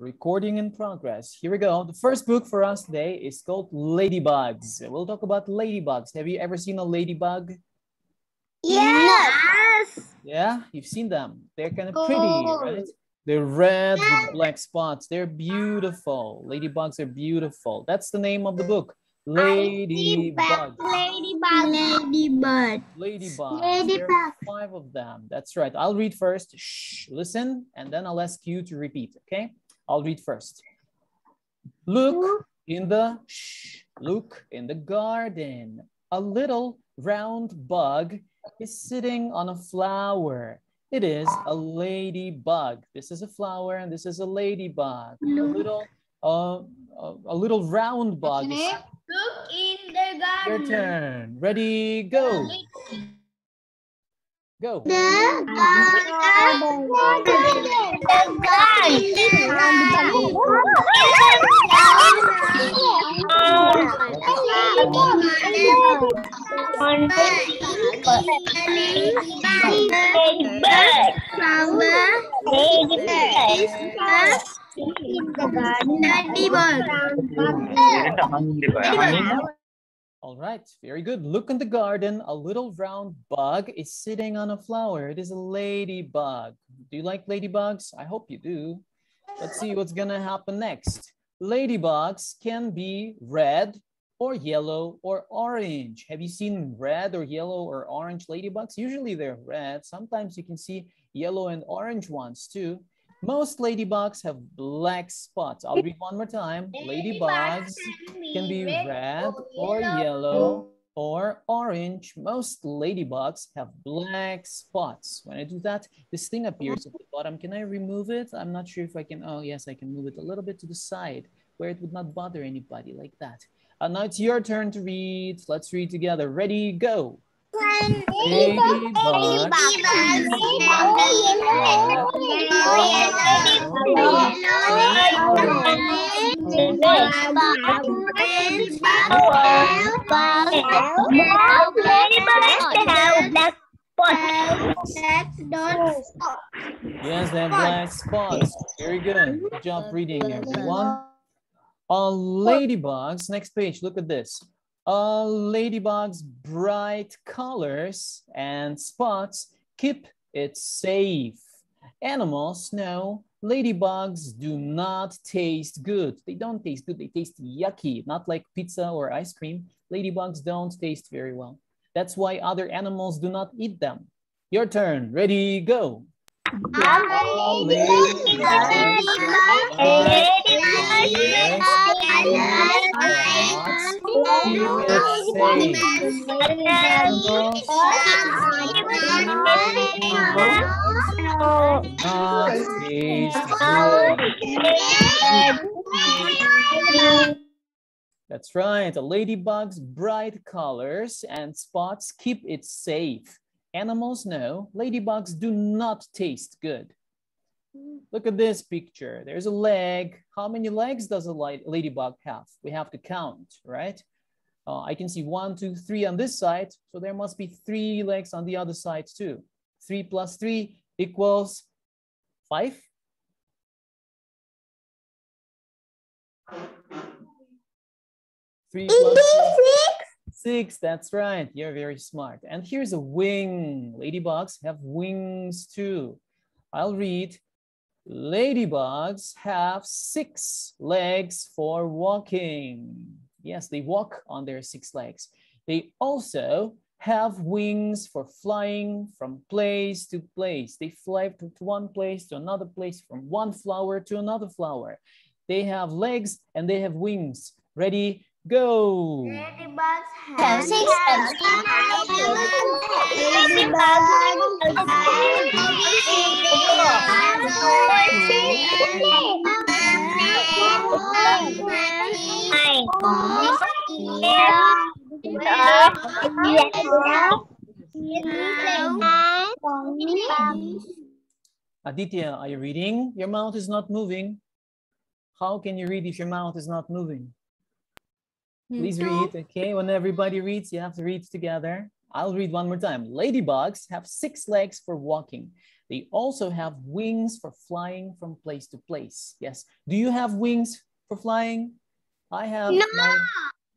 Recording in progress. Here we go. The first book for us today is called Ladybugs. We'll talk about ladybugs. Have you ever seen a ladybug? Yes. Yeah, you've seen them. They're kind of pretty, right? They're red with black spots. They're beautiful. Ladybugs are beautiful. That's the name of the book. Ladybug. Ladybug. Ladybug. Ladybug. Ladybug. five of them. That's right. I'll read first. Shh, listen, and then I'll ask you to repeat, okay? I'll read first. Look in the, shh, look in the garden. A little round bug is sitting on a flower. It is a ladybug. This is a flower and this is a ladybug. A little, uh, a, a little round bug. Look in the garden. Your turn. Ready, go. Go. The garden, the garden, the garden, the garden, All right, very good. Look in the garden. A little round bug is sitting on a flower. It is a ladybug. Do you like ladybugs? I hope you do. Let's see what's gonna happen next. Ladybugs can be red or yellow or orange. Have you seen red or yellow or orange ladybugs? Usually they're red. Sometimes you can see yellow and orange ones too. Most ladybugs have black spots. I'll read one more time. Ladybugs can be red or yellow or orange. Most ladybugs have black spots. When I do that, this thing appears at the bottom. Can I remove it? I'm not sure if I can. Oh, yes, I can move it a little bit to the side where it would not bother anybody like that. Uh, now it's your turn to read. Let's read together. Ready, go. Yes, have black spots. Very good. Good job reading, everyone. Uh, On ladybugs, next page, look at this. Uh, ladybugs' bright colors and spots keep it safe. Animals know ladybugs do not taste good. They don't taste good, they taste yucky, not like pizza or ice cream. Ladybugs don't taste very well. That's why other animals do not eat them. Your turn, ready, go. That's right. A ladybug's bright colors and spots keep it safe. Animals know ladybugs do not taste good. Look at this picture. There's a leg. How many legs does a ladybug have? We have to count, right? Uh, I can see one, two, three on this side. So there must be three legs on the other side too. Three plus three equals five. Three plus two. Six, that's right. You're very smart. And here's a wing. Ladybugs have wings too. I'll read. Ladybugs have six legs for walking. Yes, they walk on their six legs. They also have wings for flying from place to place. They fly to one place to another place, from one flower to another flower. They have legs and they have wings. Ready, go. have six Aditya, are you reading? Your mouth is not moving. How can you read if your mouth is not moving? Hmm. Please read, okay? When everybody reads, you have to read together. I'll read one more time. Ladybugs have six legs for walking. They also have wings for flying from place to place. Yes. Do you have wings for flying? I have No. my...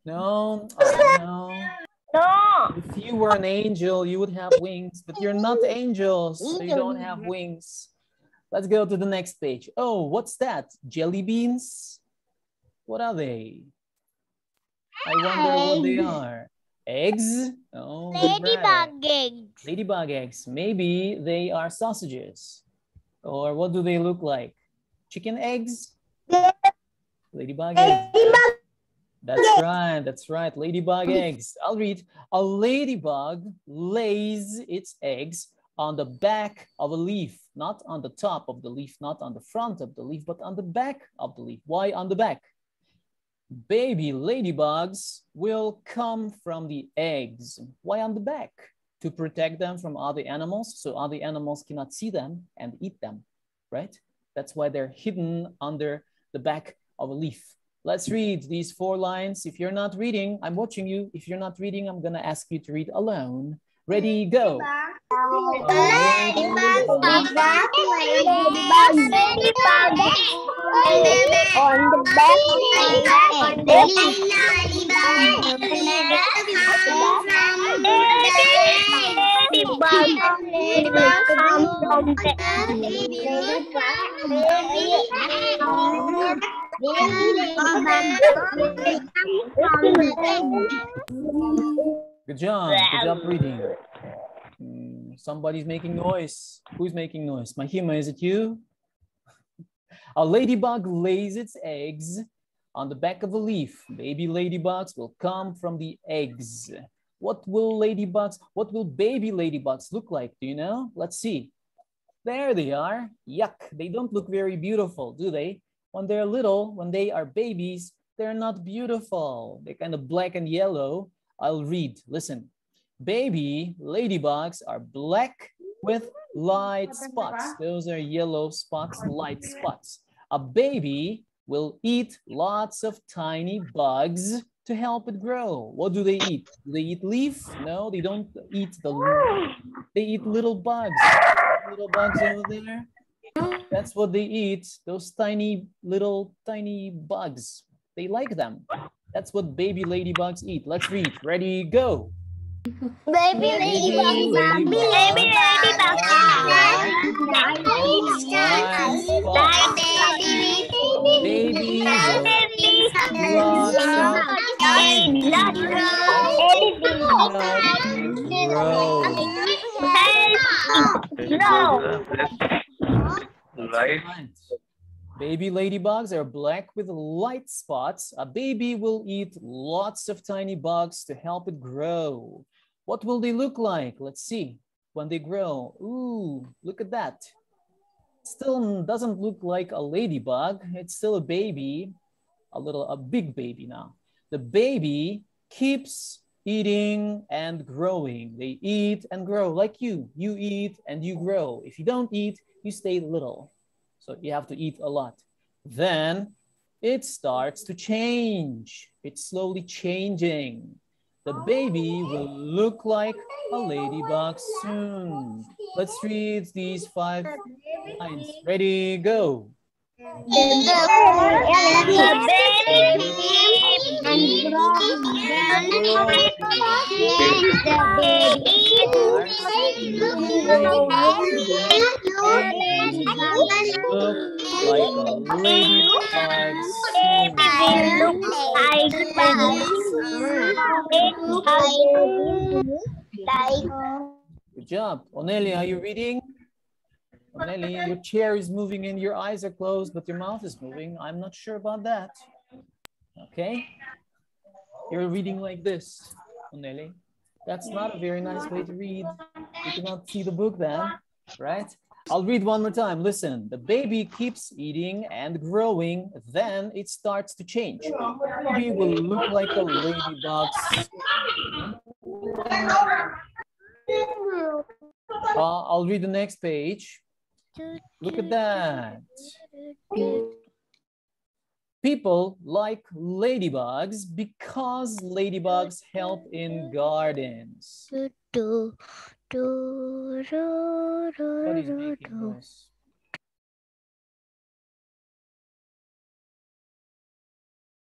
No. Oh, no. No. If you were an angel, you would have wings, but you're not angels, so you don't have wings. Let's go to the next page. Oh, what's that? Jelly beans? What are they? I wonder what they are. Eggs? Oh, good right. Ladybug eggs. Ladybug eggs. Maybe they are sausages. Or what do they look like? Chicken eggs? Ladybug eggs. That's right. That's right. Ladybug eggs. I'll read. A ladybug lays its eggs on the back of a leaf, not on the top of the leaf, not on the front of the leaf, but on the back of the leaf. Why on the back? Baby ladybugs will come from the eggs. Why on the back? To protect them from other animals, so other animals cannot see them and eat them, right? That's why they're hidden under the back of a leaf. Let's read these four lines. If you're not reading, I'm watching you. If you're not reading, I'm gonna ask you to read alone. Ready, go. On the back of the Good job. Good job reading. Hmm, somebody's making noise. Who's making noise? Mahima, is it you? A ladybug lays its eggs on the back of a leaf. Baby ladybugs will come from the eggs. What will ladybugs, what will baby ladybugs look like? Do you know? Let's see. There they are. Yuck. They don't look very beautiful, do they? When they're little, when they are babies, they're not beautiful. They're kind of black and yellow. I'll read. Listen. Baby ladybugs are black with light spots. Those are yellow spots, light spots. A baby will eat lots of tiny bugs to help it grow. What do they eat? Do they eat leaf? No, they don't eat the They eat little bugs. Little bugs over there. That's what they eat. Those tiny little tiny bugs. They like them. That's what baby ladybugs eat. Let's read. Ready, go. Baby ladybug, baby ladybug, Baby Light. Right. Baby ladybugs are black with light spots. A baby will eat lots of tiny bugs to help it grow. What will they look like? Let's see. When they grow, ooh, look at that. Still doesn't look like a ladybug. It's still a baby, a little, a big baby now. The baby keeps eating and growing. They eat and grow like you. You eat and you grow. If you don't eat, you stay little. So you have to eat a lot. Then it starts to change. It's slowly changing. The baby will look like a ladybug soon. Let's read these five lines. Ready, go. Like a soon. Good job. Oneli, are you reading? Oneli, your chair is moving and your eyes are closed, but your mouth is moving. I'm not sure about that. Okay? You're reading like this, Oneli. That's not a very nice way to read. You cannot see the book then, right? I'll read one more time. Listen, the baby keeps eating and growing, then it starts to change. Baby will look like a ladybug. Uh, I'll read the next page. Look at that. People like ladybugs because ladybugs help in gardens. Do, do, do, do, do.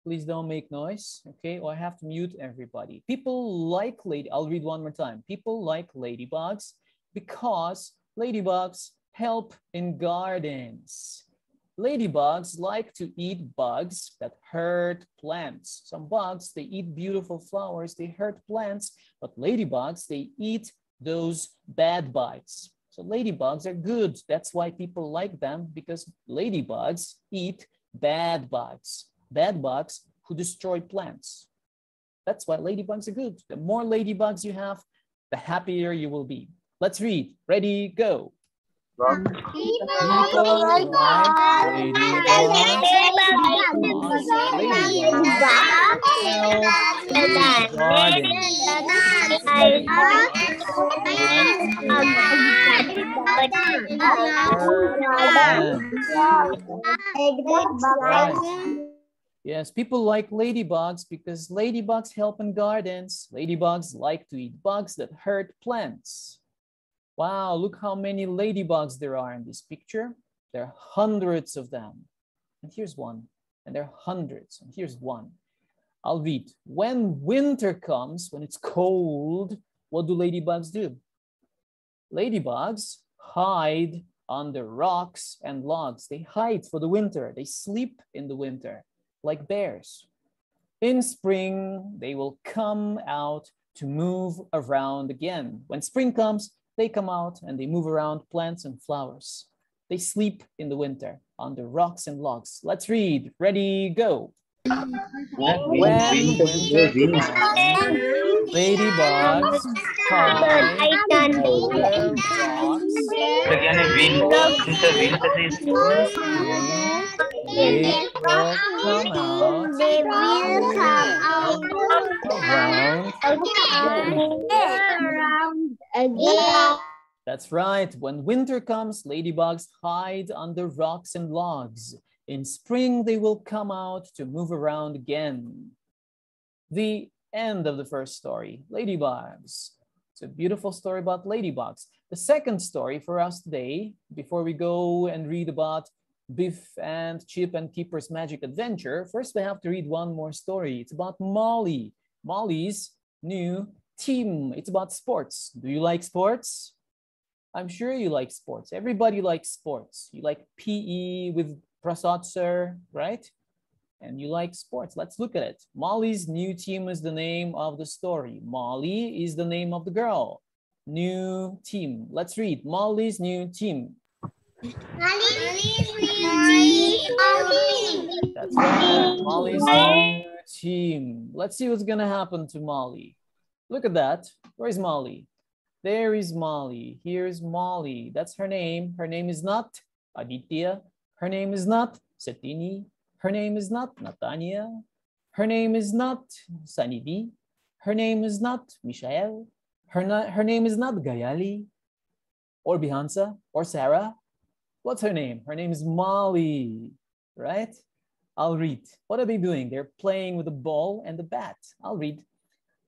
Please don't make noise, okay? Or I have to mute everybody. People like lady, I'll read one more time. People like ladybugs because ladybugs help in gardens. Ladybugs like to eat bugs that hurt plants. Some bugs, they eat beautiful flowers, they hurt plants, but ladybugs, they eat those bad bugs. So ladybugs are good. That's why people like them because ladybugs eat bad bugs, bad bugs who destroy plants. That's why ladybugs are good. The more ladybugs you have, the happier you will be. Let's read. Ready, go. Yes, people like ladybugs because ladybugs help in gardens. Ladybugs like to eat bugs that hurt plants. Wow, look how many ladybugs there are in this picture. There are hundreds of them. And here's one. And there are hundreds. And here's one. Read. When winter comes, when it's cold, what do ladybugs do? Ladybugs hide under rocks and logs. They hide for the winter. They sleep in the winter like bears. In spring, they will come out to move around again. When spring comes, they come out and they move around plants and flowers. They sleep in the winter under rocks and logs. Let's read. Ready, go. When winter comes, ladybugs hide over rocks. Lagyan ng win. Yung sa win kasi They will come out They will come out around around again. That's right. When winter comes, ladybugs hide under rocks and logs. In spring, they will come out to move around again. The end of the first story, Ladybugs. It's a beautiful story about ladybugs. The second story for us today, before we go and read about Biff and Chip and Kipper's Magic Adventure, first we have to read one more story. It's about Molly, Molly's new team. It's about sports. Do you like sports? I'm sure you like sports. Everybody likes sports. You like PE with Prasad sir, right? And you like sports. Let's look at it. Molly's new team is the name of the story. Molly is the name of the girl. New team. Let's read. Molly's new team. That's right. Molly's new team. Let's see what's gonna happen to Molly. Look at that. Where's Molly? There is Molly. Here's Molly. That's her name. Her name is not Aditya. Her name is not Satini. Her name is not Natanya. Her name is not Sanidi. Her name is not Michael. Her, na- her name is not Gayali or Bihansa or Sarah. What's her name? Her name is Molly, right? I'll read. What are they doing? They're playing with a ball and a bat. I'll read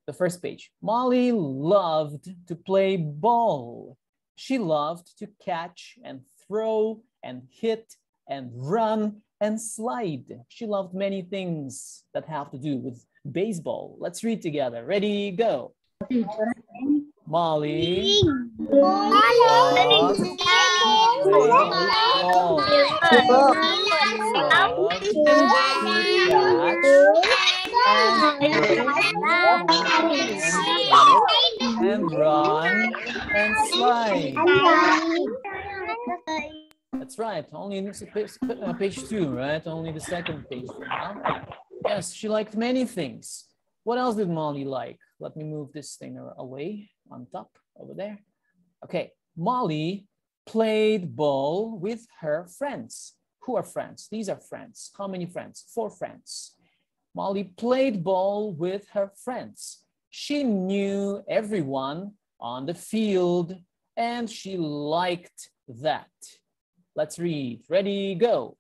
the first page. Molly loved to play ball. She loved to catch and throw and hit and run and slide. She loved many things that have to do with baseball. Let's read together. Ready, go. Molly loves to and slide. That's right. Only in page, uh, page two, right? Only the second page. for now. Yes, she liked many things. What else did Molly like? Let me move this thing away on top over there. Okay, Molly played ball with her friends. Who are friends? These are friends. How many friends? Four friends. Molly played ball with her friends. She knew everyone on the field and she liked that. Let's read. Ready, go.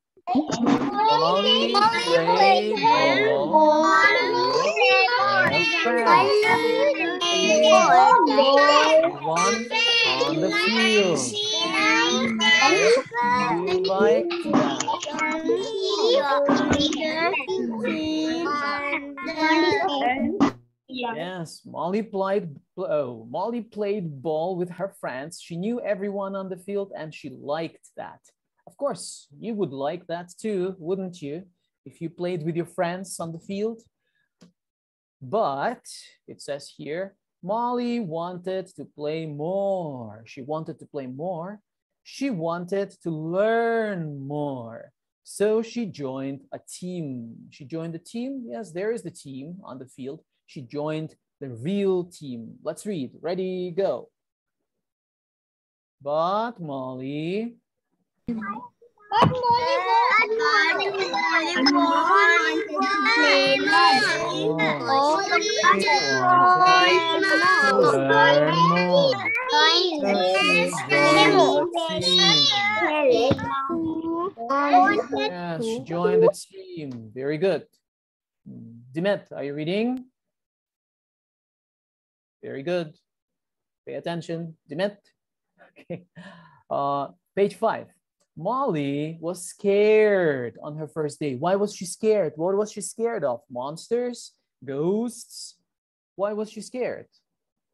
Yes, Molly played oh, Molly played ball with her friends. She knew everyone on the field and she liked that. Of course, you would like that too, wouldn't you? If you played with your friends on the field. But it says here, Molly wanted to play more. She wanted to play more. She wanted to learn more. So she joined a team. She joined the team. Yes, there is the team on the field. She joined the real team. Let's read. Ready, go. But Molly learn more. Yes, she joined the team. Very good. Dimet, are you reading? Very good. Pay attention. Dimet. Okay. Uh, page five. Molly was scared on her first day. Why was she scared? What was she scared of? Monsters? Ghosts? Why was she scared?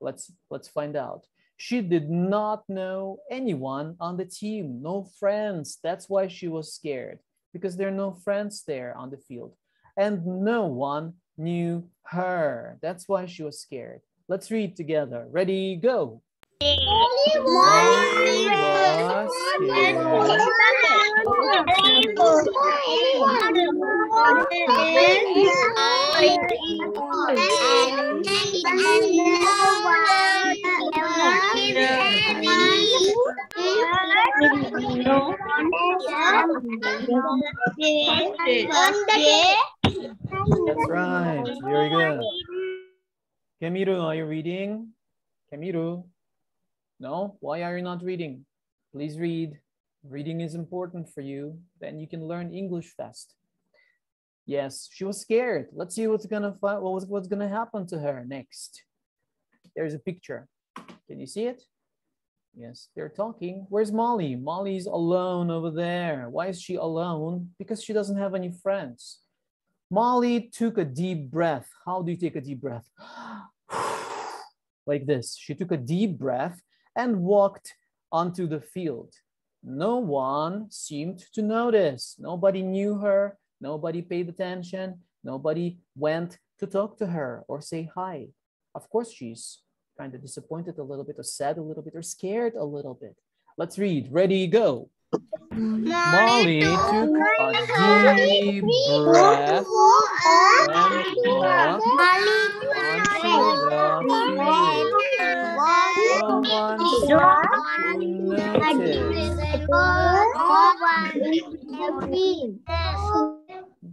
Let's let's find out. She did not know anyone on the team, no friends. That's why she was scared because there are no friends there on the field. And no one knew her. That's why she was scared. Let's read together. Ready, go. Molly was. That's right. Very good. Kemiru, are you reading? Kemiru? No? Why are you not reading? Please read. Reading is important for you. Then you can learn English fast. Yes, she was scared. Let's see what's gonna what was what's gonna happen to her next. There's a picture. Can you see it? Yes, they're talking. Where's Molly? Molly's alone over there. Why is she alone? Because she doesn't have any friends. Molly took a deep breath. How do you take a deep breath? like this. She took a deep breath and walked onto the field. No one seemed to notice. Nobody knew her. Nobody paid attention. Nobody went to talk to her or say hi. Of course, she's kind of disappointed a little bit, or sad a little bit, or scared a little bit. Let's read. Ready, go. Molly took a deep breath and walked onto the field.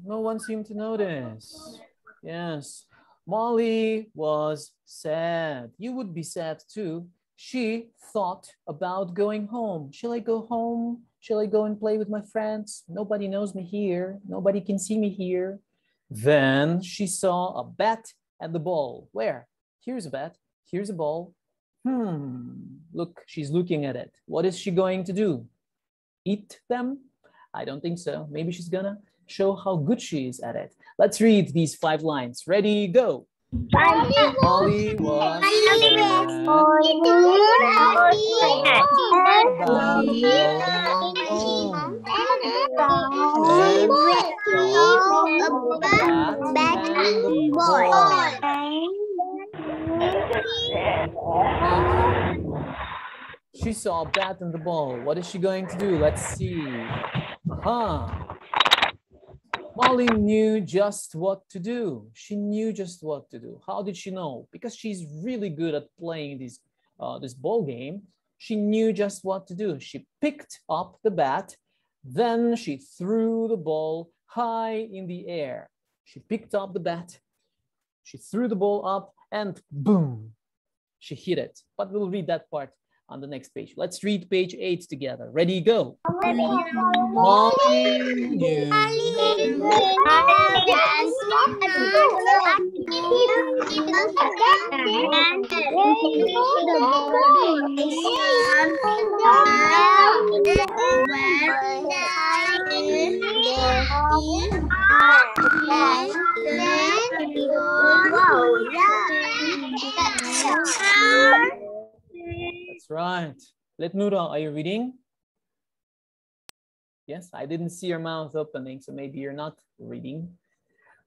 No one seemed to notice. Yes. Molly was sad. You would be sad too. She thought about going home. Shall I go home? Shall I go and play with my friends? Nobody knows me here. Nobody can see me here. Then she saw a bat and the ball. Where? Here's a bat. Here's a ball. Hmm. Look, she's looking at it. What is she going to do? Eat them? I don't think so. Maybe she's gonna show how good she is at it. Let's read these five lines. Ready, go. Molly was She saw a bat and the ball. What is she going to do? Let's see. Aha. Molly knew just what to do. She knew just what to do. How did she know? Because she's really good at playing this, uh, this ball game. She knew just what to do. She picked up the bat, then she threw the ball high in the air. She picked up the bat, she threw the ball up, and boom, she hit it. But we'll read that part on the next page. Let's read page eight together. Ready, go. That's right. Let Nura, are you reading? Yes, I didn't see your mouth opening, so maybe you're not reading.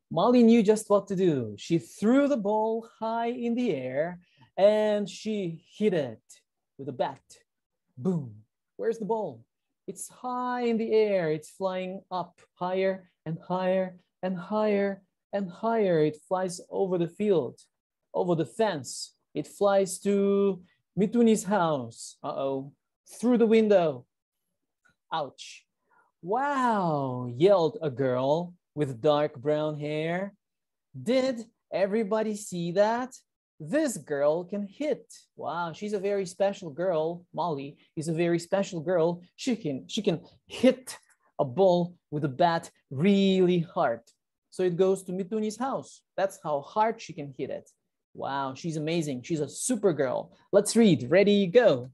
Molly knew just what to do. She threw the ball high in the air and she hit it with a bat. Boom. Where's the ball? It's high in the air. It's flying up higher and higher and higher and higher. It flies over the field, over the fence. It flies to Mituni's house. Uh-oh. Through the window. Ouch. Wow, yelled a girl with dark brown hair. Did everybody see that? This girl can hit. Wow, she's a very special girl. Molly is a very special girl. She can she can hit a ball with a bat really hard. So it goes to Mituni's house. That's how hard she can hit it. Wow, she's amazing. She's a super girl. Let's read. Ready, go.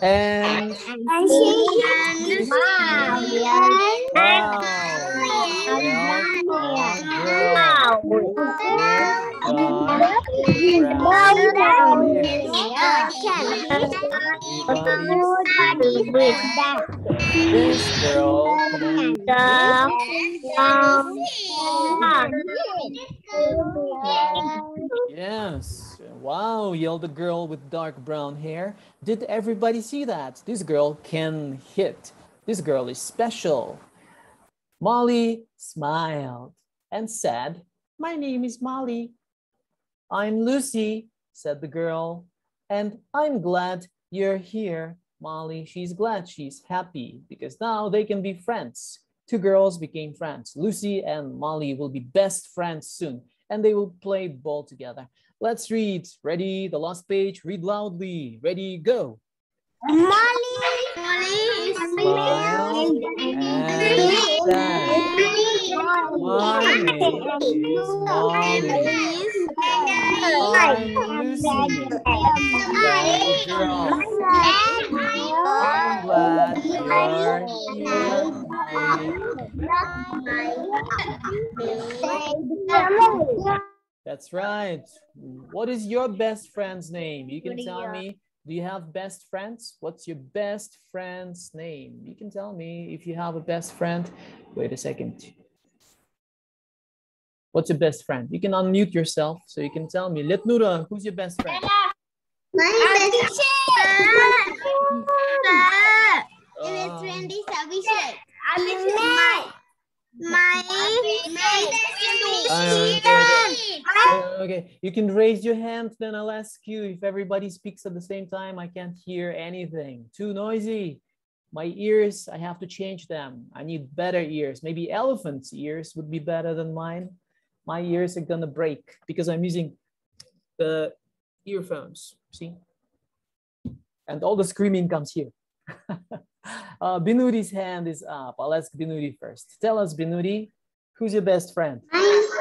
And wow, this girl Yes. Wow, yelled the girl with dark brown hair. Did everybody see that? This girl can hit. This girl is special. Molly smiled and said, My name is Molly. I'm Lucy, said the girl, and I'm glad you're here, Molly. She's glad she's happy because now they can be friends. Two girls became friends. Lucy and Molly will be best friends soon and they will play ball together. Let's read. Ready? The last page. Read loudly. Ready? Go. Molly. Molly and stand. You're. That's right. What is your best friend's name? You can tell me. Do you have best friends? What's your best friend's name? You can tell me if you have a best friend. Wait a second. What's your best friend? You can unmute yourself so you can tell me. Let Nura, who's your best friend? My best friend is Abhishek. My my Uh, Okay, you can raise your hand, then I'll ask you if everybody speaks at the same time. I can't hear anything. Too noisy. My ears, I have to change them. I need better ears. Maybe elephant's ears would be better than mine. My ears are gonna break because I'm using the earphones. See? And all the screaming comes here. uh, Binuri's hand is up. I'll ask Binuri first. Tell us, Binuri, who's your best friend? My,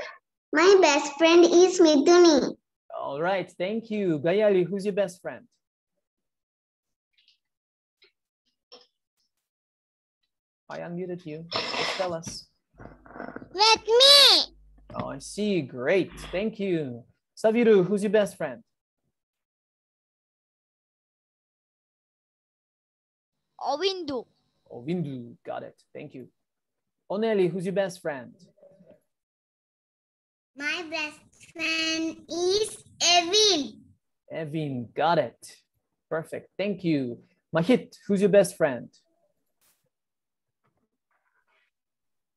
my best friend is Mithuni. All right, thank you. Gayali, who's your best friend? I unmuted you. Just tell us. With me. Oh, I see. Great. Thank you. Saviru, who's your best friend? Ovindu. Oh, Vindu. Got it. Thank you. Oneli, who's your best friend? My best friend is Evin. Evin. Got it. Perfect. Thank you. Mahit, who's your best friend?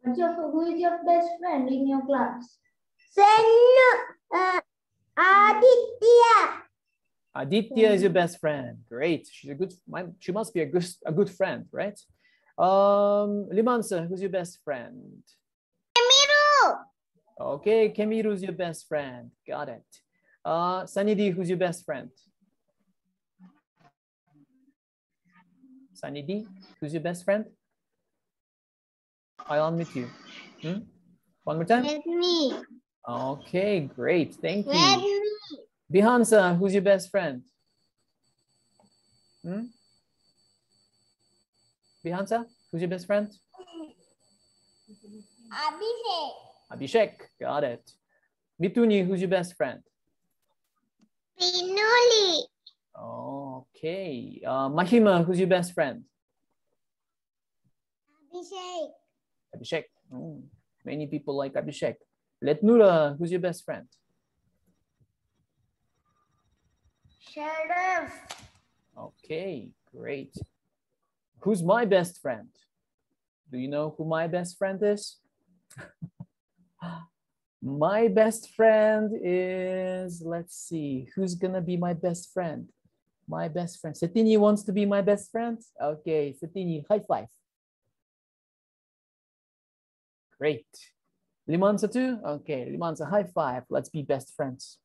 What's your, who is your best friend in your class? Senu, uh, Aditya. Aditya is your best friend. Great. She's a good. my- She must be a good a good friend, right? Um, Limansa, who's your best friend? Miru. Okay, Kemiru's your best friend. Got it. Uh, Sanidhi, who's your best friend? Sunny D, who's your best friend? I'll unmute you. Hmm? One more time. With me. Okay, great. Thank you. me. Bihansa, who's your best friend? Hmm? Bihansa, who's your best friend? Abhishek. Abhishek, got it. Mituni, who's your best friend? Pinoli. Okay. Uh, Mahima, who's your best friend? Abhishek. Abhishek. Oh, many people like Abhishek. Letnura, who's your best friend? Sheriff. Okay, great. Who's my best friend? Do you know who my best friend is? my best friend is, let's see, who's gonna be my best friend? My best friend. Satini wants to be my best friend? Okay, Satini, high five. Great. Limansa too? Okay, Limansa, high five. Let's be best friends.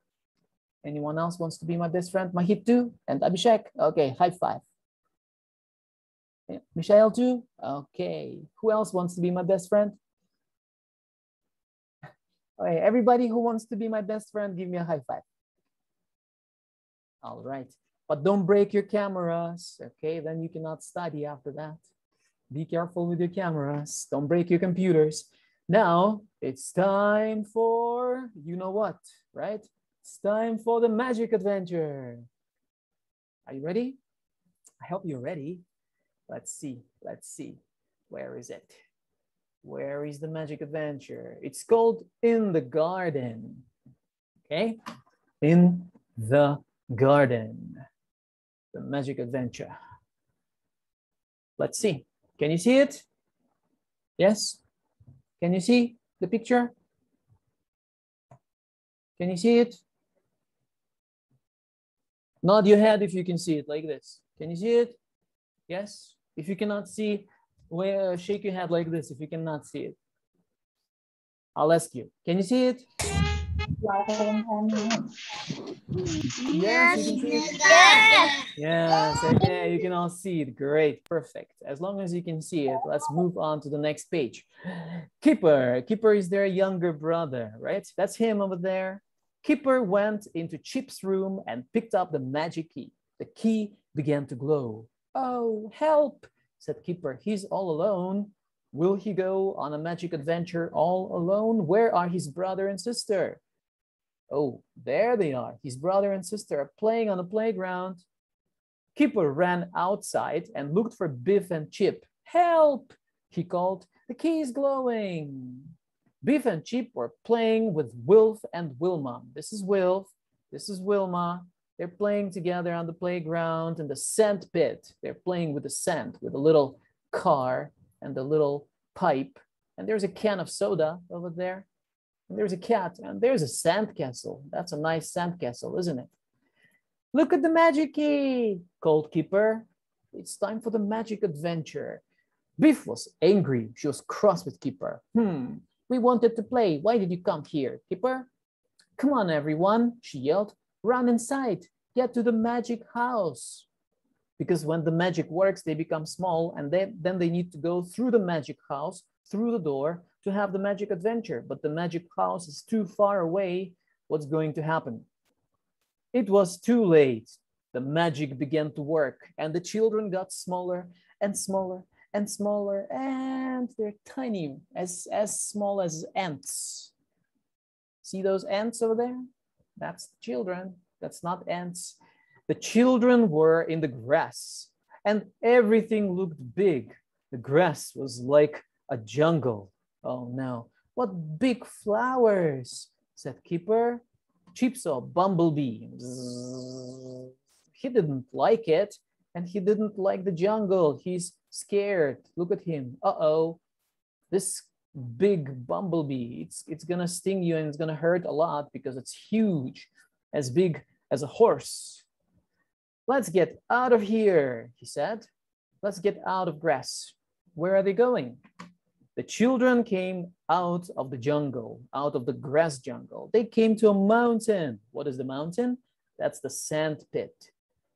Anyone else wants to be my best friend? Mahit too? And Abhishek? Okay, high five. Michelle too? Okay. Who else wants to be my best friend? Okay, everybody who wants to be my best friend, give me a high five. All right. But don't break your cameras, okay? Then you cannot study after that. Be careful with your cameras. Don't break your computers. Now it's time for, you know what, right? It's time for the magic adventure. Are you ready? I hope you're ready. Let's see. Let's see. Where is it? Where is the magic adventure? It's called In the Garden. Okay? In the Garden. The magic adventure. Let's see. Can you see it? Yes? Can you see the picture? Can you see it? Nod your head if you can see it like this. Can you see it? Yes? If you cannot see, well, shake your head like this if you cannot see it. I'll ask you. Can you see it? Yes, you can. Yes. Yes, okay, you can all see it. Great, perfect. As long as you can see it, let's move on to the next page. Kipper, Kipper is their younger brother, right? That's him over there. Kipper went into Chip's room and picked up the magic key. The key began to glow. Oh, help, said Kipper. He's all alone. Will he go on a magic adventure all alone? Where are his brother and sister? Oh, there they are. His brother and sister are playing on the playground. Kipper ran outside and looked for Biff and Chip. Help, he called. The key is glowing. Biff and Chip were playing with Wilf and Wilma. This is Wilf. This is Wilma. They're playing together on the playground in the sand pit. They're playing with the sand with a little car and a little pipe. And there's a can of soda over there. And there's a cat and there's a sand castle. That's a nice sand castle, isn't it? Look at the magic key, called Kipper. It's time for the magic adventure. Biff was angry. She was cross with Kipper. Hmm, we wanted to play. Why did you come here, Kipper? Come on, everyone, she yelled. Run inside. Get to the magic house. Because when the magic works, they become small and they, then they need to go through the magic house, through the door to have the magic adventure. But the magic house is too far away. What's going to happen? It was too late. The magic began to work and the children got smaller and smaller and smaller and they're tiny, as, as small as ants. See those ants over there? That's the children. That's not ants. The children were in the grass and everything looked big. The grass was like a jungle. Oh no, what big flowers, said Kipper. Chip saw Bumblebee. He didn't like it and he didn't like the jungle. He's scared. Look at him. Uh-oh, this big bumblebee, it's, it's gonna sting you and it's gonna hurt a lot because it's huge, as big as a horse. Let's get out of here, he said. Let's get out of grass. Where are they going? The children came out of the jungle, out of the grass jungle. They came to a mountain. What is the mountain? That's the sand pit.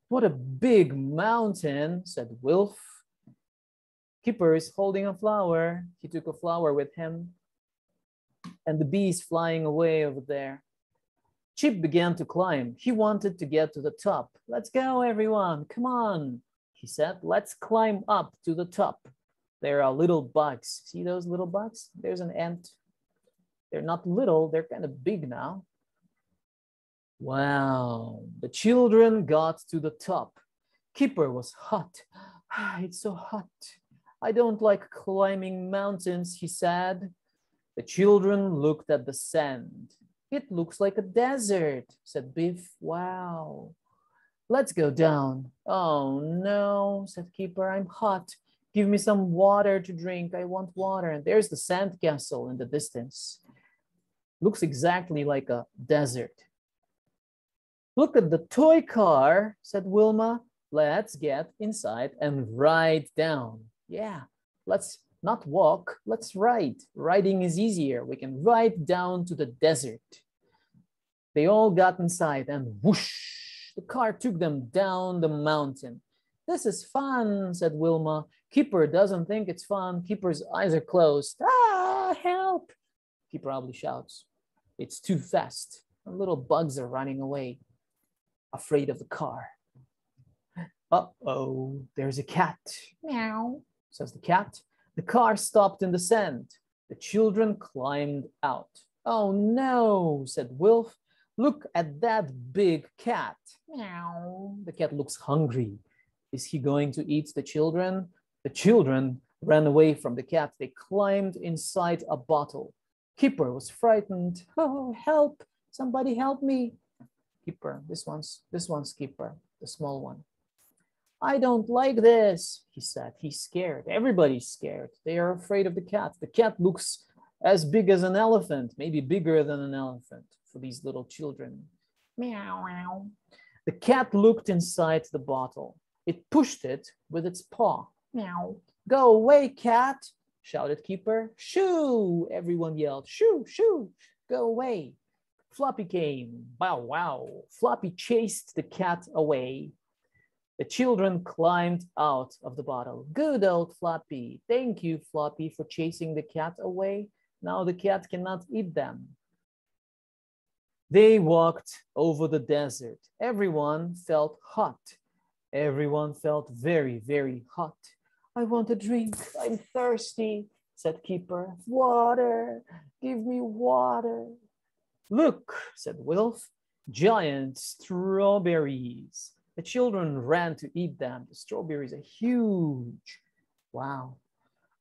What a big mountain, said Wilf. Kipper is holding a flower. He took a flower with him. And the bees flying away over there. Chip began to climb. He wanted to get to the top. Let's go, everyone. Come on, he said. Let's climb up to the top. There are little bugs. See those little bugs? There's an ant. They're not little, they're kind of big now. Wow, the children got to the top. Kipper was hot. Ah, it's so hot. I don't like climbing mountains, he said. The children looked at the sand. It looks like a desert, said Biff. Wow. Let's go down. Oh no, said Kipper, I'm hot. Give me some water to drink. I want water. And there's the sand castle in the distance. Looks exactly like a desert. Look at the toy car, said Wilma. Let's get inside and ride down. Yeah, let's not walk, let's ride. Riding is easier. We can ride down to the desert. They all got inside and whoosh, the car took them down the mountain. This is fun, said Wilma. Kipper doesn't think it's fun. Kipper's eyes are closed. Ah, help! He probably shouts. It's too fast. The little bugs are running away, afraid of the car. Uh-oh, there's a cat. Meow, says the cat. The car stopped in the sand. The children climbed out. Oh no, said Wilf. Look at that big cat. Meow. The cat looks hungry. Is he going to eat the children? The children ran away from the cat. They climbed inside a bottle. Kipper was frightened. Oh, help! Somebody help me. Kipper, this one's this one's Kipper, the small one. I don't like this, he said. He's scared. Everybody's scared. They are afraid of the cat. The cat looks as big as an elephant, maybe bigger than an elephant for these little children. Meow, meow. The cat looked inside the bottle. It pushed it with its paw. Meow. Go away, cat, shouted Kipper. Shoo! Everyone yelled. Shoo, shoo, go away. Floppy came. Bow, wow. Floppy chased the cat away. The children climbed out of the bottle. Good old Floppy. Thank you, Floppy, for chasing the cat away. Now the cat cannot eat them. They walked over the desert. Everyone felt hot. Everyone felt very, very hot. I want a drink. I'm thirsty, said Kipper. Water. Give me water. Look, said Wilf. Giant strawberries. The children ran to eat them. The strawberries are huge. Wow.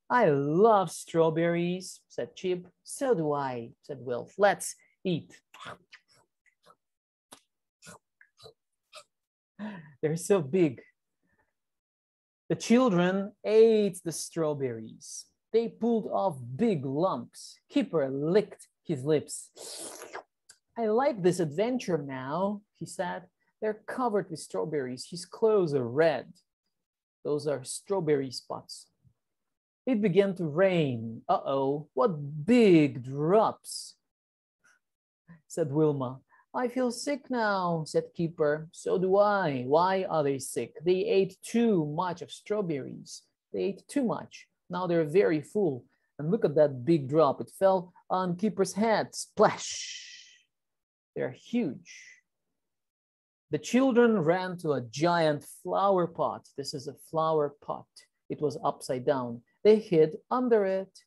I love strawberries, said Chip. So do I, said Wilf. Let's eat. They're so big. The children ate the strawberries. They pulled off big lumps. Kipper licked his lips. I like this adventure now, he said. They're covered with strawberries. His clothes are red. Those are strawberry spots. It began to rain. Uh-oh, what big drops, said Wilma. I feel sick now, said Kipper. So do I. Why are they sick? They ate too much of strawberries. They ate too much. Now they're very full. And look at that big drop. It fell on Kipper's head. Splash. They're huge. The children ran to a giant flower pot. This is a flower pot. It was upside down. They hid under it.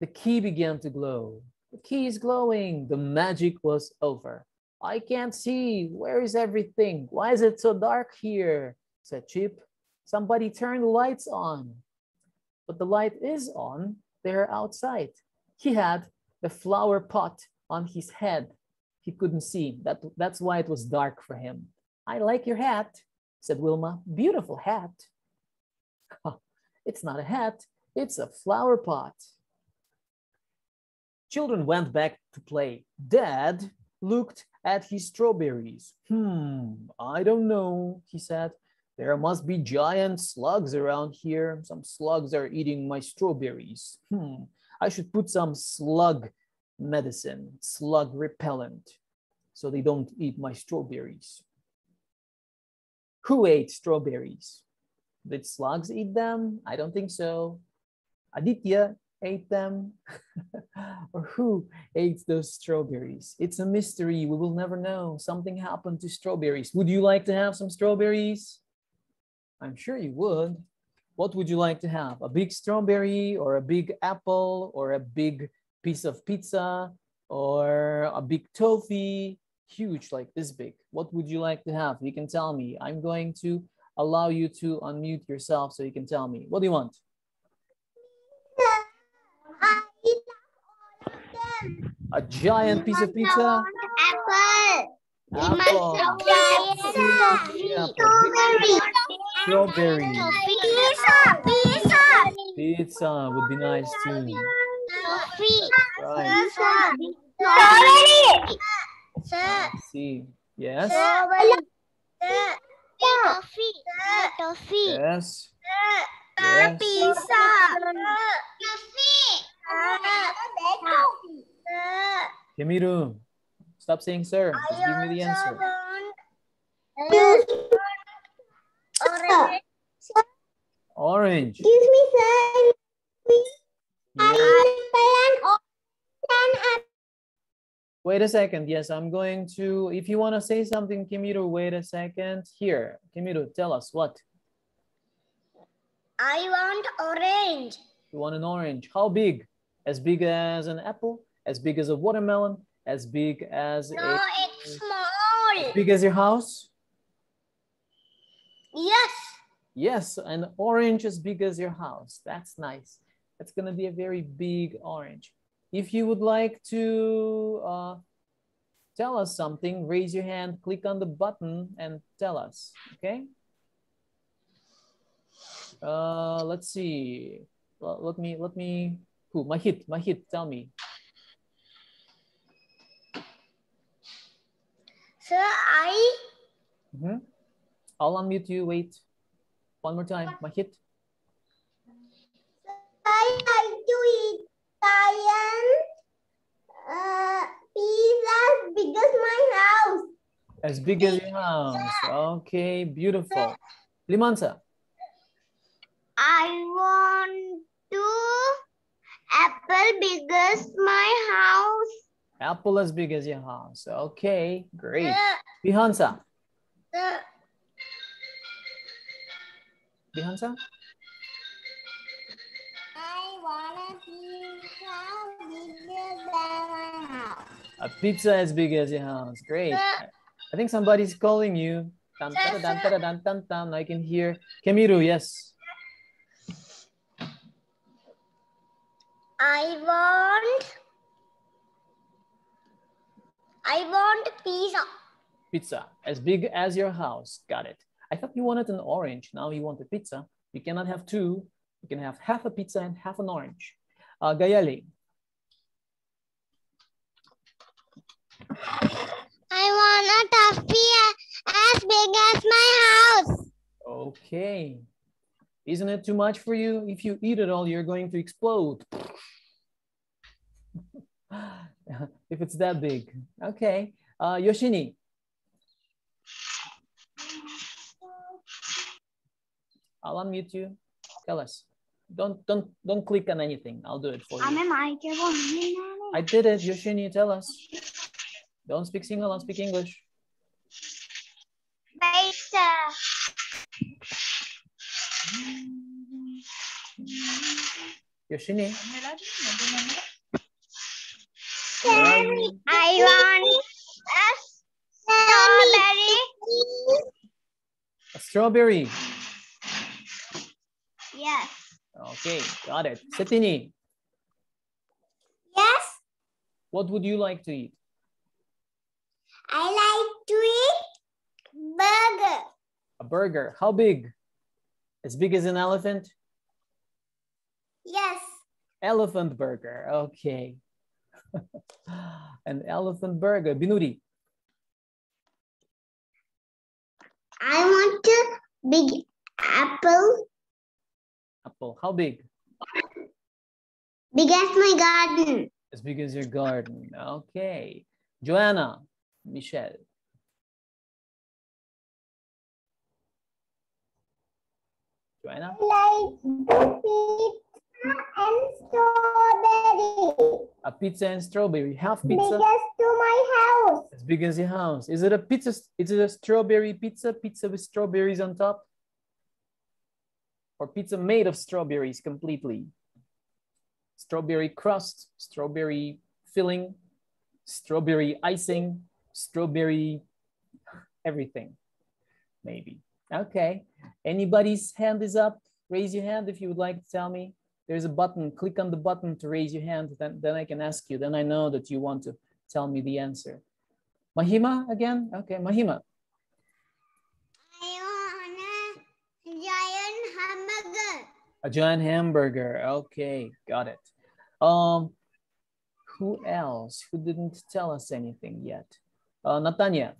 The key began to glow. The key is glowing. The magic was over. I can't see. Where is everything? Why is it so dark here? said Chip. Somebody turn the lights on. But the light is on. They're outside. He had the flower pot on his head he couldn't see. That, that's why it was dark for him. I like your hat, said Wilma. Beautiful hat. it's not a hat, it's a flower pot. Children went back to play. Dad looked at his strawberries. Hmm, I don't know, he said. There must be giant slugs around here. Some slugs are eating my strawberries. Hmm, I should put some slug medicine, slug repellent, so they don't eat my strawberries. Who ate strawberries? Did slugs eat them? I don't think so. Aditya ate them. or who ate those strawberries? It's a mystery. We will never know. Something happened to strawberries. Would you like to have some strawberries? I'm sure you would. What would you like to have? A big strawberry or a big apple or a big piece of pizza or a big toffee? Huge, like this big. What would you like to have? You can tell me. I'm going to allow you to unmute yourself so you can tell me. What do you want? A giant piece of pizza? Apple. Apple. Pizza. Strawberry. Pizza. Pizza. Pizza would be nice too. Right. Strawberry. Let's see. Yes. Toffee. Toffee. Yes. Yes. Pizza. Coffee. Kimiru. Stop saying sir. Just give me the answer. Orange. Orange. Excuse me, sir. And Wait a second. Yes, I'm going to, if you want to say something, Kimiru, wait a second. Here, Kimiru, tell us what? I want orange. You want an orange. How big? As big as an apple? As big as a watermelon? As big as No, a, it's small. big as your house? Yes. Yes, an orange as big as your house. That's nice. That's gonna be a very big orange. If you would like to uh, tell us something, raise your hand, click on the button and tell us, okay? Uh, let's see. Well, let me, let me, who? Mahit, Mahit, tell me. Sir, I Mhm. I'll unmute you, wait. One more time, Mahit. I like to eat giant uh, pizza as big as my house. As big as your house. Okay, beautiful. Limansa. I want to apple big as my house. Apple as big as your house. Okay, great. Bihansa. Bihansa? I want a pizza bigger than my house. A pizza as big as your house. Great. I think somebody's calling you. Tam, dam, sir. tada, dam, tam, tam. I can hear. Kemiru, yes. I want I want pizza. Pizza as big as your house. Got it. I thought you wanted an orange. Now you want a pizza. You cannot have two. You can have half a pizza and half an orange. Uh, Gayali. I want a toffee as big as my house. Okay. Isn't it too much for you? If you eat it all, you're going to explode. if it's that big. Okay. Uh, Yoshini. I'll unmute you. Tell us. Don't don't don't click on anything. I'll do it for you. I did it. Yoshini, tell us. Don't speak single, I'll speak English. Pizza. Yoshini. I want a strawberry. A strawberry. Yes. Okay, got it. Setini, Yes. what would you like to eat? I like to eat burger. A burger. How big? As big as an elephant? Yes. Elephant burger. Okay. an elephant burger. Binuri. I want a big apple, Apple. How big? big as my garden. As big as your garden. Okay. Joanna. Michelle. Joanna? like pizza and strawberry. A pizza and strawberry. Half pizza. Biggest to my house. As big as your house. Is it a pizza? Is it a strawberry pizza? Pizza with strawberries on top? Or pizza made of strawberries completely? Strawberry crust, strawberry filling, strawberry icing, strawberry everything, maybe. Okay. Anybody's hand is up? Raise your hand if you would like to tell me. There's a button. Click on the button to raise your hand. Then, then I can ask you. Then I know that you want to tell me the answer. Mahima again? Okay, Mahima. A giant hamburger. A giant hamburger. Okay, got it. Um, who else? Who didn't tell us anything yet? Uh, Natanya.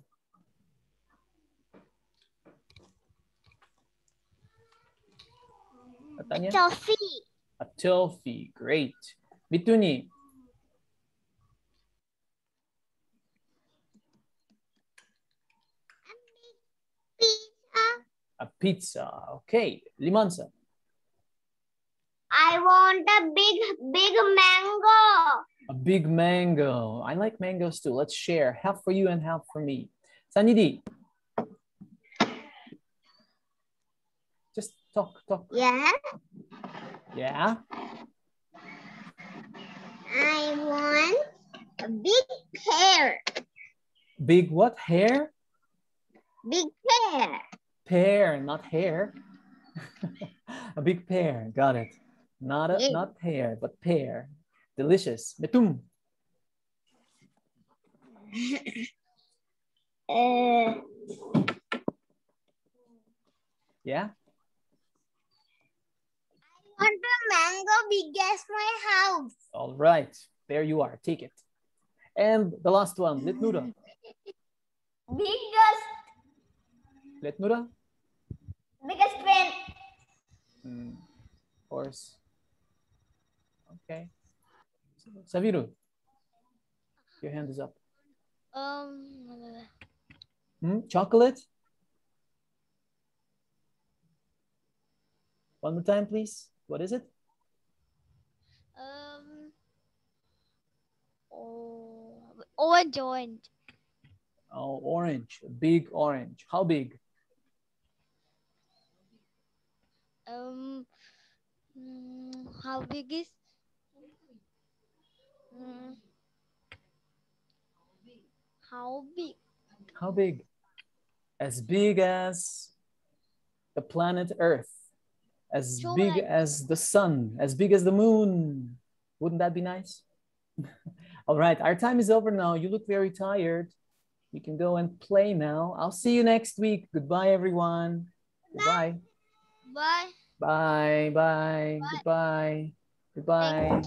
Natanya? Toffee. A toffee. Great. Pizza. A pizza. Okay. Limansa. I want a big, big mango. A big mango. I like mangoes too. Let's share. Half for you and half for me. Sanidi. Just talk, talk. Yeah. Yeah. I want a big pear. Big what? Hair? Big pear. Pear, not hair. a big pear. Got it. Not a, Yeah. not hair, but pear. Delicious. Betum. Uh, Yeah. Want a mango big as my house. All right. There you are. Take it. And the last one. Litnura. Biggest, Litnura. biggest pen. Hmm. Horse. Okay. Saviru. Your hand is up. Um, Hmm? Chocolate? One more time, please. What is it? um, oh, orange, orange. Oh, orange. Big orange. How big? Um, how big is? Mm, how big? How big? As big as the planet Earth. As So big like- as the sun. As big as the moon. Wouldn't that be nice? All right, our time is over now. You look very tired. You can go and play now. I'll see you next week. Goodbye, everyone. Goodbye. Bye. Bye. Bye. Goodbye. Goodbye.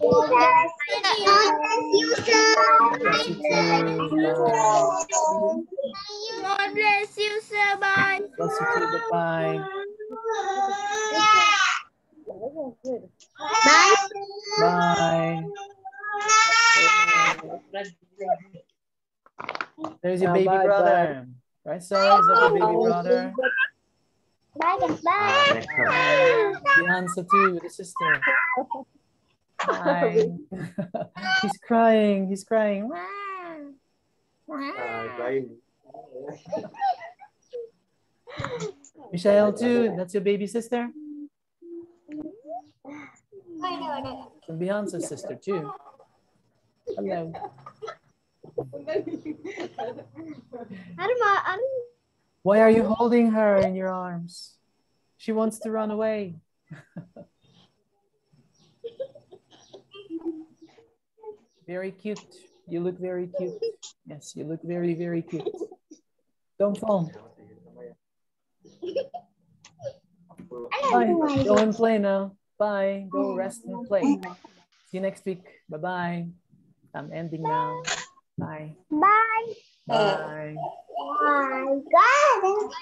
Bless Bye. Bless you too. Goodbye. Bye. Bye. There's your baby bye, brother. Right, so is that your baby brother? Bye, guys. Bye. Bianca too, the sister. Hi. he's crying. He's crying. Michelle too. That's your baby sister. And Beyonce's sister too. Hello. Why are you holding her in your arms? She wants to run away. very cute. You look very cute. Yes, you look very, very cute. Don't fall. Bye. Go and play now. Bye. Go rest and play. See you next week. Bye-bye. I'm ending now. Bye. Bye. Bye. Bye. God.